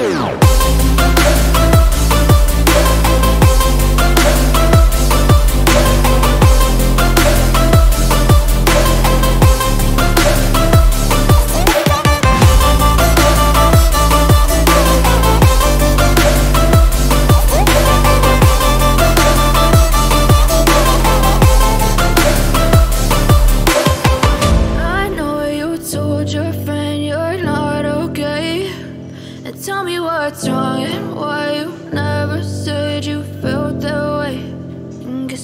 As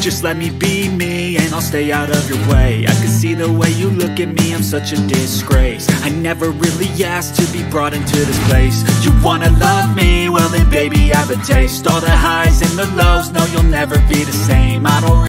Just let me be me and I'll stay out of your way. I can see the way you look at me, I'm such a disgrace. I never really asked to be brought into this place. You wanna love me? Well then baby I have a taste. All the highs and the lows, no you'll never be the same. I don't